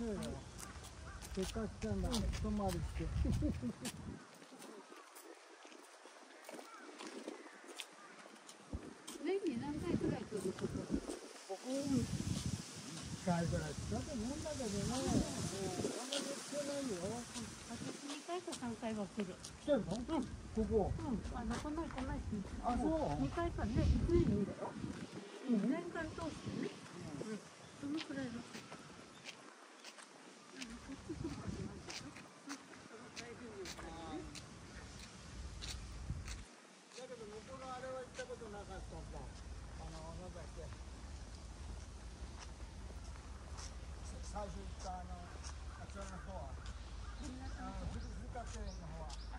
そうよせっかく来たん。だ一回りして何回くらい来るこここ回ぐらい来たと思うん。だけどねもうん。まり来てないよ私2回か3回は来る来てるのうん。ここうん。あ来ない来ないあそう2回かね1年にだよ、うん、年間通してねう、うん、そのくらいの海州行ったあのあちらの方は、あの、庭園の方は。